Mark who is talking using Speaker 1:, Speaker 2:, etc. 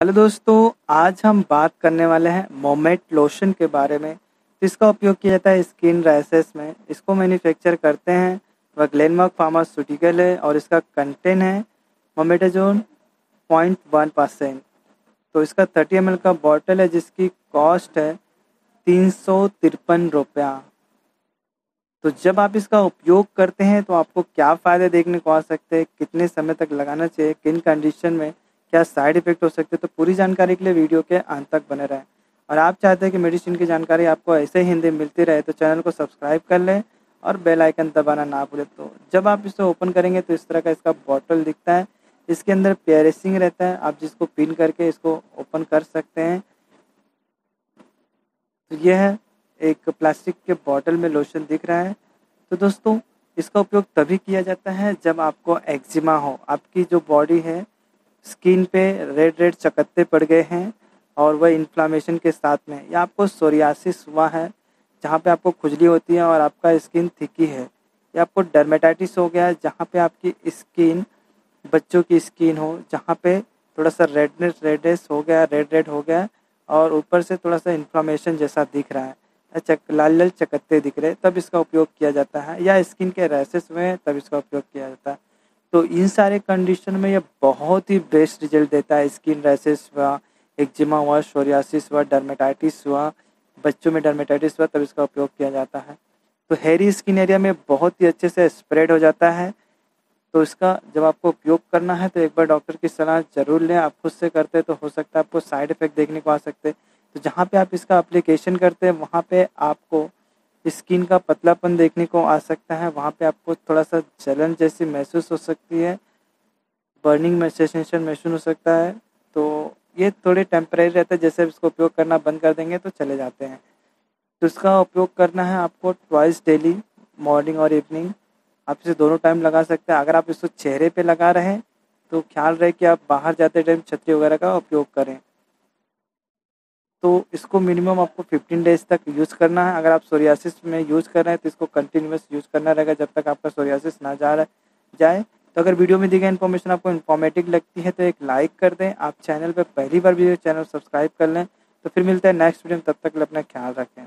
Speaker 1: Hello दोस्तों, आज हम बात करने वाले हैं मोमेट लोशन के बारे में, जिसका उपयोग किया जाता है स्किन रैसेस में। इसको मैन्युफैक्चर करते हैं वह ग्लेनमार्क फार्मास्यूटिकल है और इसका कंटेंट है मोमेटाजोन पॉइंट वन परसेंट। तो इसका थर्टी एम का बॉटल है, जिसकी कॉस्ट है तीन सौ तिरपन रुपया। तो जब आप इसका उपयोग करते हैं तो आपको क्या फ़ायदे देखने को आ सकते हैं, कितने समय तक लगाना चाहिए, किन कंडीशन में क्या साइड इफ़ेक्ट हो सकते हैं तो पूरी जानकारी के लिए वीडियो के अंत तक बने रहें। और आप चाहते हैं कि मेडिसिन की जानकारी आपको ऐसे ही हिंदी मिलती रहे तो चैनल को सब्सक्राइब कर लें और बेल आइकन दबाना ना भूलें। तो जब आप इसे ओपन करेंगे तो इस तरह का इसका बॉटल दिखता है। इसके अंदर पेयरिसिंग रहता है। आप जिसको पिन करके इसको ओपन कर सकते हैं। तो यह है एक प्लास्टिक के बॉटल में लोशन दिख रहा है। तो दोस्तों, इसका उपयोग तभी किया जाता है जब आपको एक्जिमा हो। आपकी जो बॉडी है स्किन पे रेड रेड चकत्ते पड़ गए हैं और वह इन्फ्लामेशन के साथ में या आपको सोरियासिस हुआ है, जहाँ पे आपको खुजली होती है और आपका स्किन थिकी है। या आपको डर्मेटाइटिस हो गया है, जहाँ पे आपकी स्किन बच्चों की स्किन हो, जहाँ पे थोड़ा सा रेडनेस रेडनेस हो गया रेड रेड हो गया और ऊपर से थोड़ा सा इन्फ्लामेशन जैसा दिख रहा है। चक, लाल लाल चकत्ते दिख रहे तब इसका उपयोग किया जाता है। या स्किन के रैसेस में तब इसका उपयोग किया जाता है। तो इन सारे कंडीशन में यह बहुत ही बेस्ट रिज़ल्ट देता है। स्किन रैसेस हुआ एक्जिमा हुआ सोरियासिस हुआ डर्मेटाइटिस हुआ, बच्चों में डर्मेटाइटिस हुआ, तब इसका उपयोग किया जाता है। तो हेरी स्किन एरिया में बहुत ही अच्छे से स्प्रेड हो जाता है। तो इसका जब आपको उपयोग करना है तो एक बार डॉक्टर की सलाह ज़रूर लें। आप खुद से करते तो हो सकता है आपको साइड इफ़ेक्ट देखने को आ सकते तो जहाँ पे आप इसका अप्लीकेशन करते हैं, वहाँ पे आपको स्किन का पतलापन देखने को आ सकता है। वहाँ पे आपको थोड़ा सा जलन जैसी महसूस हो सकती है। बर्निंग में सेंसेशन महसूस हो सकता है। तो ये थोड़े टेम्परेरी रहता है। जैसे इसको उपयोग करना बंद कर देंगे तो चले जाते हैं। तो इसका उपयोग करना है आपको ट्वाइस डेली मॉर्निंग और इवनिंग आप इसे दोनों टाइम लगा सकते हैं। अगर आप इसको चेहरे पे लगा रहे हैं तो ख्याल रहे कि आप बाहर जाते टाइम छतरी वगैरह का उपयोग करें। तो इसको मिनिमम आपको 15 डेज़ तक यूज़ करना है। अगर आप सोरियासिस में यूज़ कर रहे हैं तो इसको कंटिन्यूस यूज़ करना रहेगा जब तक आपका सोरियासिस ना जा रहा, जाए। तो अगर वीडियो में दी गई इन्फॉर्मेशन आपको इन्फॉर्मेटिव लगती है तो एक लाइक कर दें। आप चैनल पर पहली बार भी चैनल सब्सक्राइब कर लें। तो फिर मिलते हैं नेक्स्ट वीडियो में। तब तक अपना ख्याल रखें।